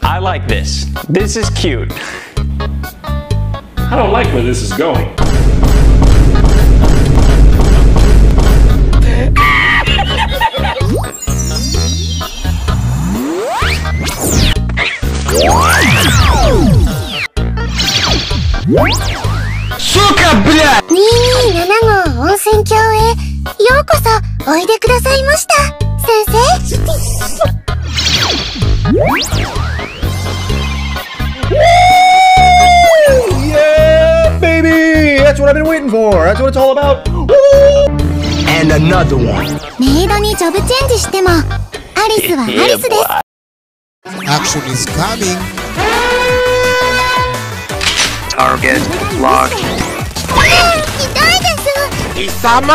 I like this. This is cute. I don't like where this is going. Сука, блядь! 275いでくださいました先生 Yeah, baby! That's what I've been waiting for! That's what it's all about! And another one! メイドにジョブチェンジしても、アリスはアリスです Action is coming! Target locked! ひどいです貴様